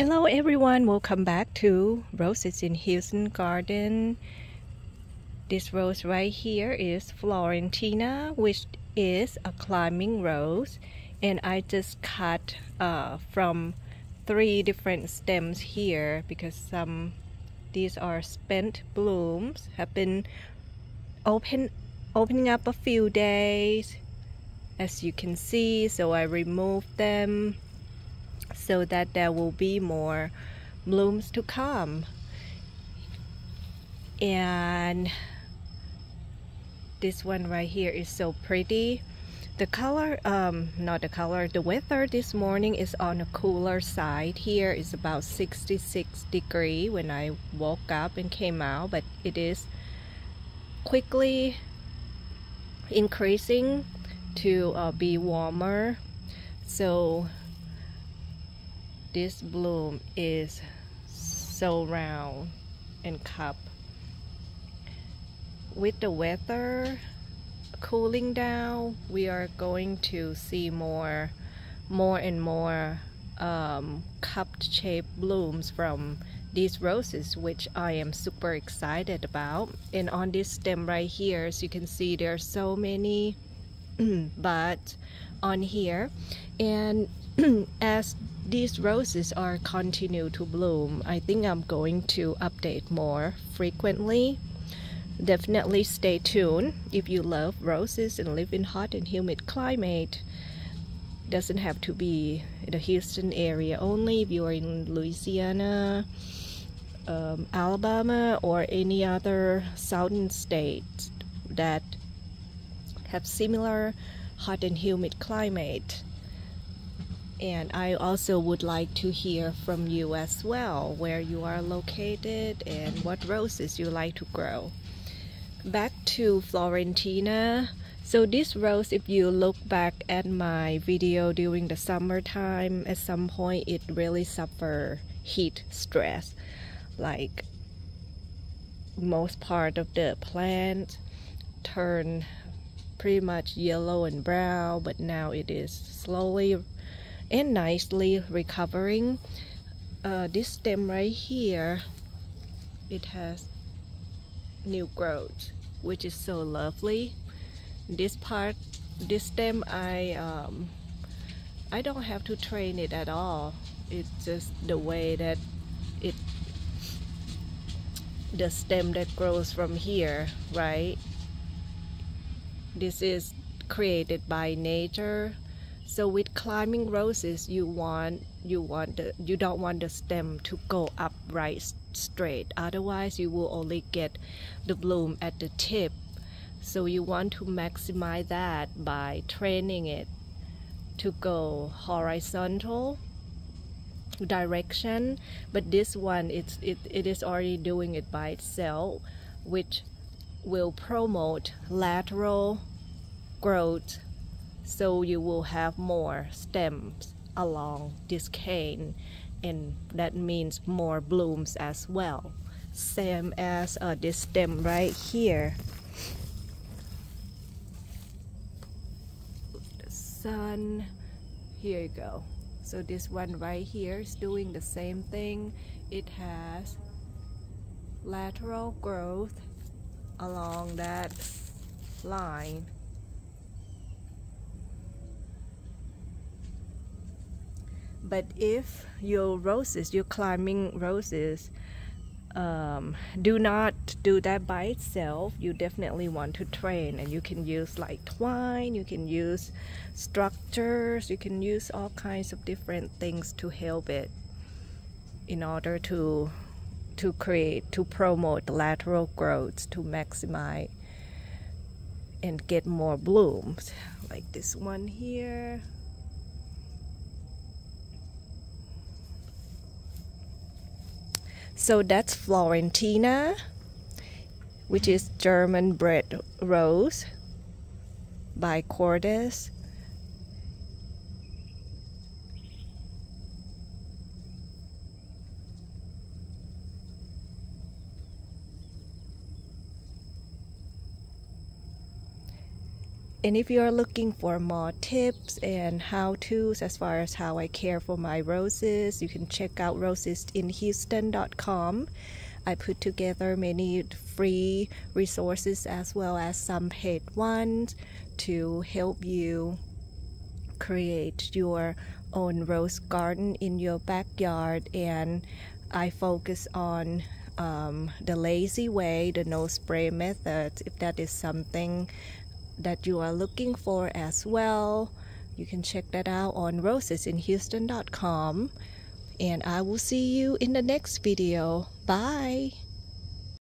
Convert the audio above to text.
Hello everyone, welcome back to Roses in Houston Garden. This rose right here is Florentina, which is a climbing rose. And I just cut uh, from three different stems here because some these are spent blooms have been open opening up a few days as you can see so I removed them so that there will be more blooms to come. And this one right here is so pretty. The color um not the color the weather this morning is on a cooler side. Here is about 66 degree when I woke up and came out but it is quickly increasing to uh, be warmer. So this bloom is so round and cup. With the weather cooling down we are going to see more more and more um, cupped shaped blooms from these roses which I am super excited about. And on this stem right here as you can see there are so many buds on here. And as these roses are continue to bloom. I think I'm going to update more frequently. Definitely stay tuned. If you love roses and live in hot and humid climate doesn't have to be in the Houston area only. If you are in Louisiana um, Alabama or any other southern states that have similar hot and humid climate and I also would like to hear from you as well where you are located and what roses you like to grow. Back to Florentina. So this rose if you look back at my video during the summertime at some point it really suffer heat stress. Like most part of the plant turn pretty much yellow and brown but now it is slowly and nicely recovering. Uh, this stem right here it has new growth which is so lovely. This part this stem I um, I don't have to train it at all. It's just the way that it the stem that grows from here right? This is created by nature so with climbing roses you want you want the, you don't want the stem to go upright straight. Otherwise you will only get the bloom at the tip. So you want to maximize that by training it to go horizontal direction. But this one it's it, it is already doing it by itself which will promote lateral growth so you will have more stems along this cane and that means more blooms as well. Same as uh, this stem right here. The sun here you go. So this one right here is doing the same thing. It has lateral growth along that line but if your roses your climbing roses um, do not do that by itself you definitely want to train. And you can use like twine you can use structures you can use all kinds of different things to help it in order to to create to promote lateral growth to maximize and get more blooms. Like this one here So that's Florentina, which is German bred rose by Kordes. And if you're looking for more tips and how-tos as far as how I care for my roses, you can check out rosesinhouston.com. I put together many free resources as well as some paid ones to help you create your own rose garden in your backyard and I focus on um, the lazy way, the no spray method, if that is something that you are looking for as well. You can check that out on rosesinhouston.com. And I will see you in the next video. Bye.